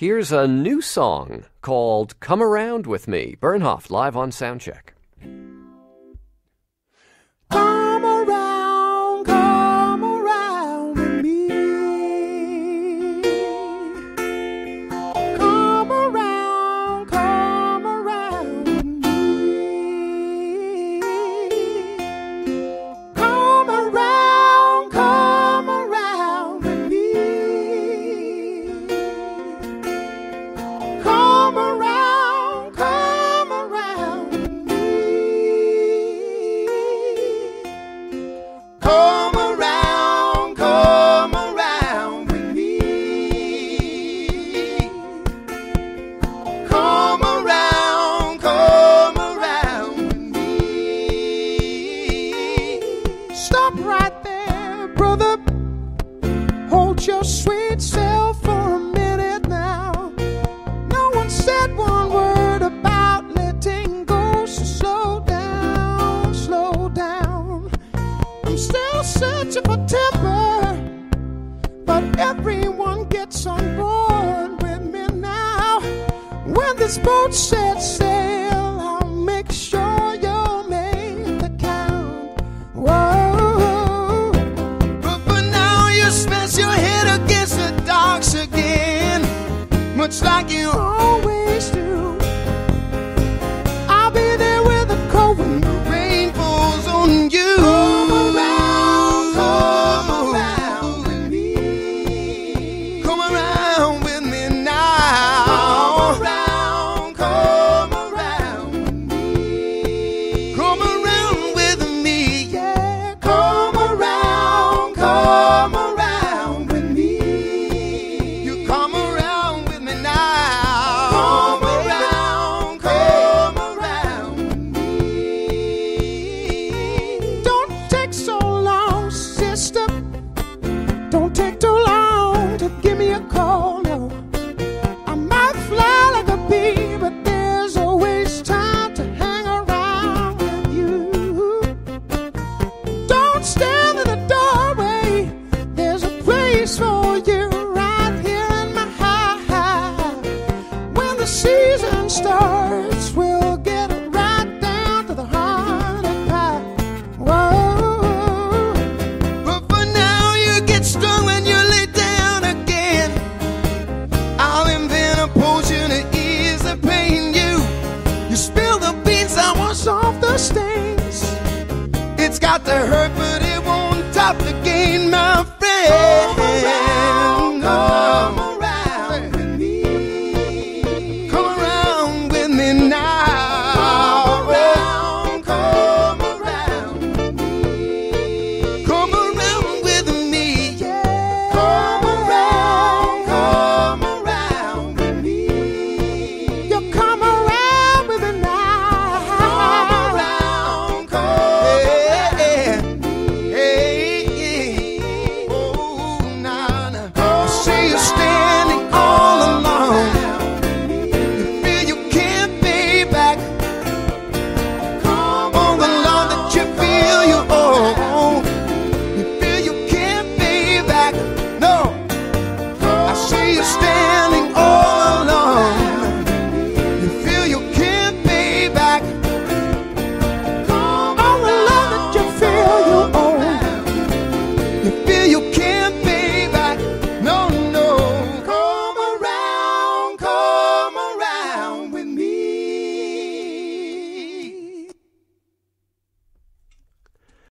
Here's a new song called Come Around With Me. Bernhoft live on Soundcheck. Come around, come around with me. Come around, come around with me. Stop right there, brother. Hold your sweet self. searching for timber, but everyone gets on board with me now. When this boat sets sail, I'll make sure you make the count. Whoa, but, but now you smash your head against the docks again, much like you. cold. got the hurt, but it won't top the gain, my friend.